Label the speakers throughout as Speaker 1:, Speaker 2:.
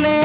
Speaker 1: में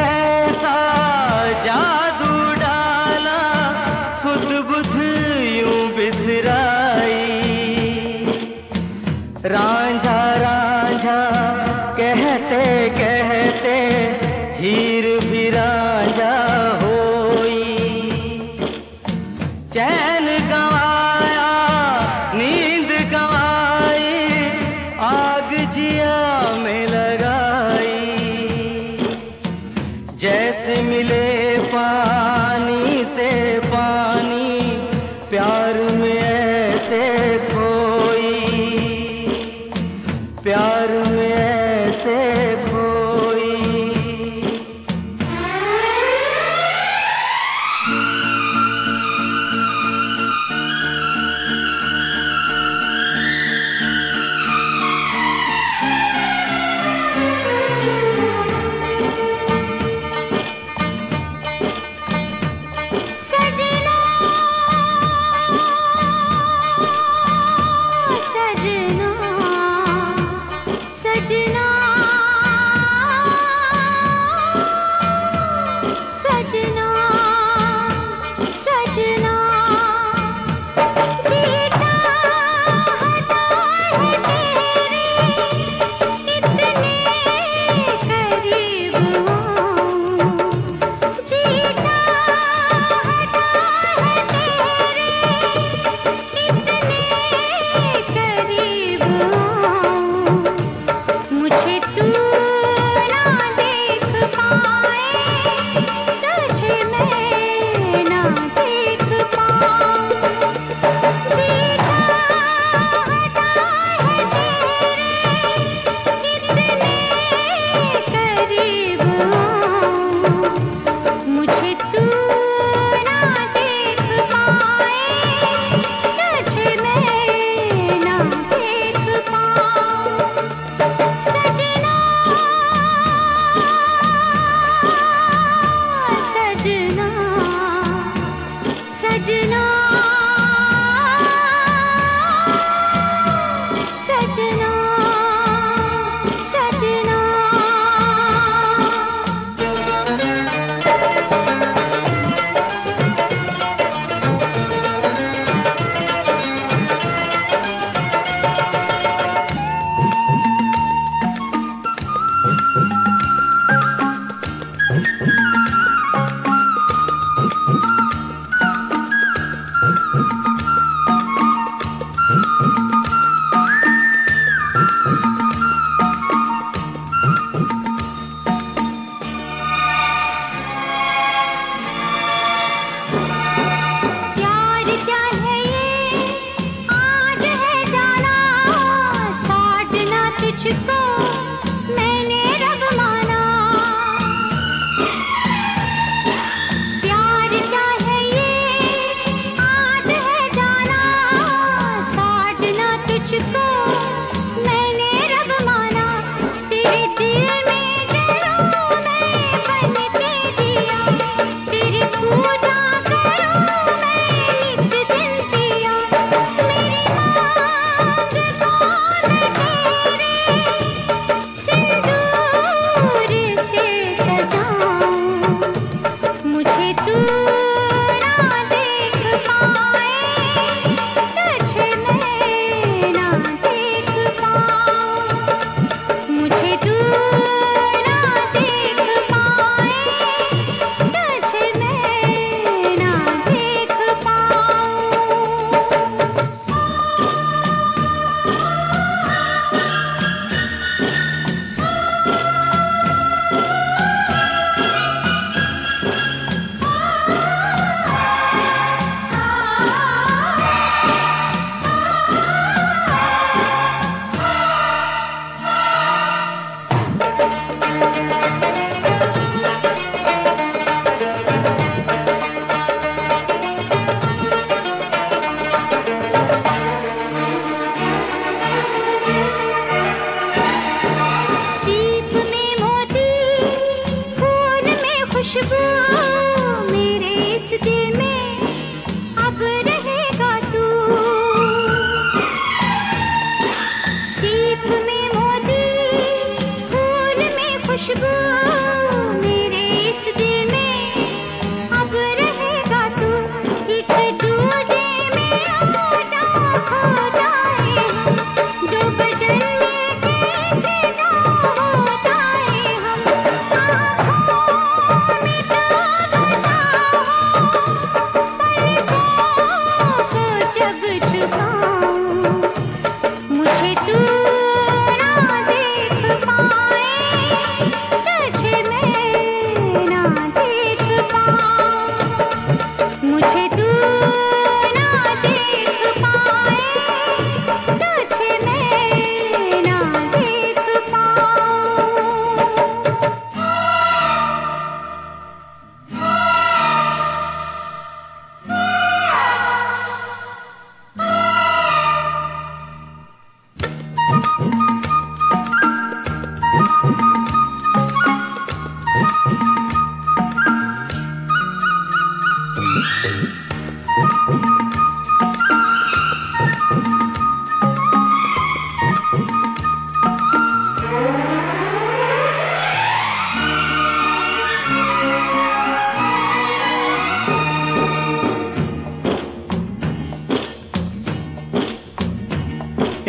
Speaker 1: प्यार में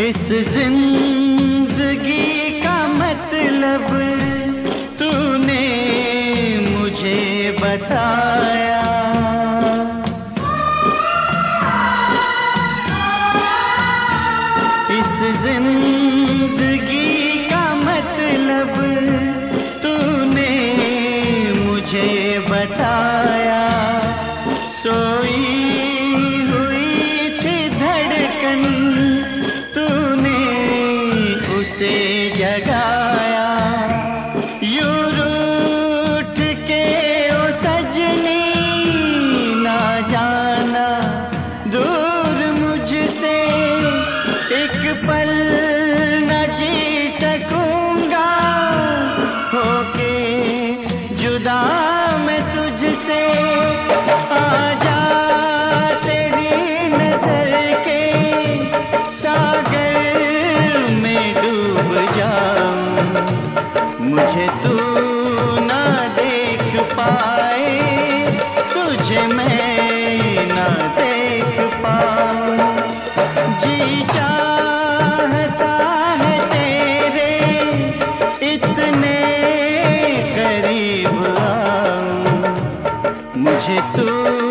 Speaker 1: इस
Speaker 2: ज़िंदगी का मतलब तूने मुझे बताया। ज़िंदगी का मतलब तूने मुझे बताया। सोई हुई थी धड़कन तूने उसे जगाया। मुझे तू